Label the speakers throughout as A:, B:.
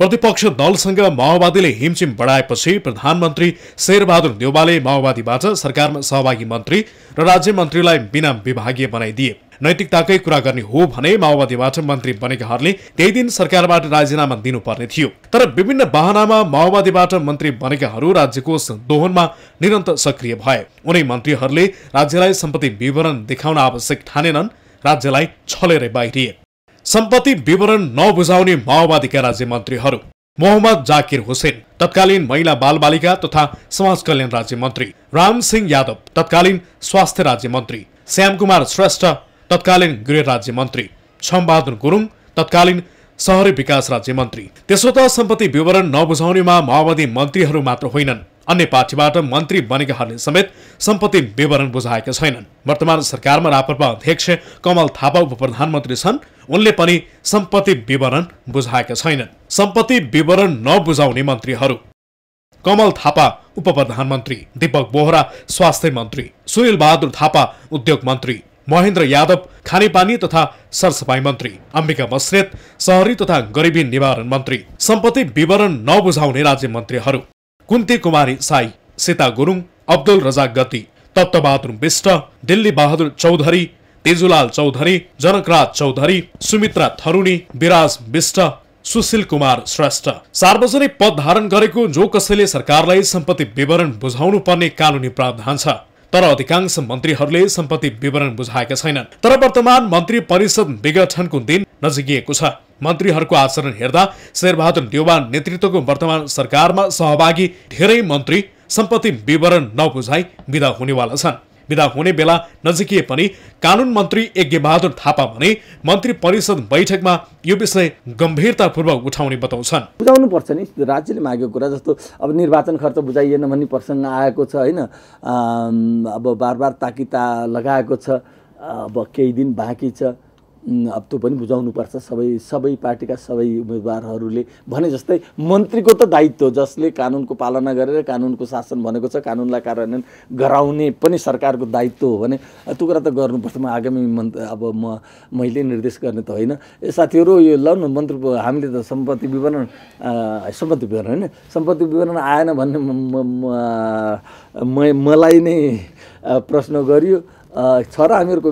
A: प्रतिपक्ष दलसँग माओवादीले हिमचिम बढाएपछि प्रधानमन्त्री शेरबहादुर देउबाले माओवादीबाट सरकारमा सहभागी मन्त्री र राज्य मन्त्रीलाई बिना विभागीय बनाइदिए। नैतिकताकै कुरा गर्ने हो भने माओवादीबाट मन्त्री बनेकाहरूले त्यही दिन सरकारबाट राजीनामा दिनुपर्ने थियो। तर विभिन्न वाहनामा माओवादीबाट मन्त्री बनेकाहरू राज्यको दोहनमा निरन्तर सक्रिय भए। उनै मन्त्रीहरूले राज्यलाई सम्पत्ति विवरण देखाउन आवश्यक ठानेनन् राज्यलाई छलेरै बाहिरिए। सम्पत्ति विवरण नबुझाउने माओवादीका राज्य मन्त्रीहरू मोहम्मद जाकिर हुसेन तत्कालीन महिला बालबालिका तथा समाज कल्याण राज्य मन्त्री राम सिंह यादव तत्कालीन स्वास्थ्य राज्य मन्त्री श्यामकुमार श्रेष्ठ तत्कालीन गृह राज्य मन्त्री छमबहादुर गुरुङ तत्कालीन सहरी विकास राज्य मन्त्री त्यसो त सम्पत्ति विवरण नबुझाउनेमा माओवादी मन्त्रीहरू मात्र होइनन्। अन्य पार्टीबाट मन्त्री बनेकाहरूले समेत सम्पत्ति विवरण बुझाएका छैनन्। वर्तमान सरकारमा रापरपा अध्यक्ष कमल थापा उप प्रधानमन्त्री छन्। उनले पनि सम्पत्ति विवरण बुझाएका छैनन्। सम्पत्ति विवरण नबुझाउने मन्त्रीहरू। कमल थापा उप प्रधानमन्त्री दीपक बोहरा स्वास्थ्य मन्त्री। सुनिल बहादुर थापा उद्योग मन्त्री। महेन्द्र यादव खानेपानी तथा सरसफाई मन्त्री। अम्बिका बस्नेत सहरी तथा गरिबी निवारण मन्त्री। सम्पत्ति विवरण नबुझाउने राज्य मन्त्रीहरू। कुन्ती कुमारी साई सीता गुरुङ अब्दुल रजाक गति तत्वबहादुर विष्ट दिल्ली बहादुर चौधरी तेजुलाल चौधरी जनकराज चौधरी सुमित्रा थरुणी विराज विष्ट सुशील कुमार श्रेष्ठ। सार्वजनिक पद धारण गरेको जो कसैले सरकारलाई सम्पत्ति विवरण बुझाउनु पर्ने कानुनी प्रावधान छ तर अधिकांश मन्त्रीहरूले सम्पत्ति विवरण बुझाएका छैनन्। तर वर्तमान मन्त्री परिषद विघटनको दिन नजिकिएको छ। मन्त्रीहरूको आचरण हेर्दा शेरबहादुर देउबा नेतृत्वको वर्तमान सरकारमा सहभागी धेरै मन्त्री सम्पत्ति विवरण नबुझाइ विदा हुनेवाला छन्। विदा हुने बेला नजिकिए पनि कानुन मन्त्री यज्ञबहादुर थापा भने मन्त्री परिषद बैठकमा यो विषय गम्भीरतापूर्वक उठाउने बताउँछन्।
B: बुझाउनु पर्छ नि राज्यले मागेको कुरा जस्तो अब निर्वाचन खर्च बुझाइएन भन्ने प्रसङ्ग आएको छ होइन? अब बार बार ताकिता लगाएको छ अब केही दिन बाँकी छ। अब त्यो पनि बुझाउनुपर्छ सबै सबै पार्टीका सबै उम्मेदवारहरूले भने जस्तै मन्त्रीको त दायित्व जसले कानुनको पालना गरेर कानुनको शासन भनेको छ कानुनलाई कार्यान्वयन गराउने पनि सरकारको दायित्व हो भने त्यो कुरा त गर्नुपर्छ। म आगामी मन्त अब म मैले निर्देश गर्ने त होइन। साथीहरू यो ल न मन्त्री हामीले त सम्पत्ति विवरण सम्पत्ति विवरण होइन सम्पत्ति विवरण आएन भन्ने मलाई नै प्रश्न गरियो। हामीहरूको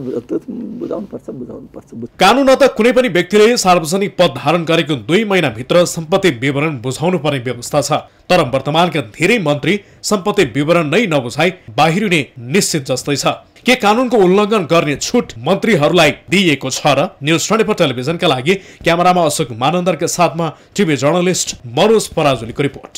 B: बुझाउनुपर्छ बुझाउनुपर्छ
A: कानुन त कुनै पनि व्यक्तिले सार्वजनिक पद धारण गरेको दुई महिनाभित्र सम्पत्ति विवरण बुझाउनु पर्ने व्यवस्था छ। तर वर्तमानका धेरै मन्त्री सम्पत्ति विवरण नै नबुझाइ बाहिरिने निश्चित जस्तै छ। के कानुनको उल्लङ्घन गर्ने छुट मन्त्रीहरूलाई दिइएको छ र न्युज ट्वेन्टी टेलिभिजनका लागि क्यामेरामा अशोक मानन्दरका साथमा टिभी जर्नलिस्ट मनोज पराजुलीको रिपोर्ट।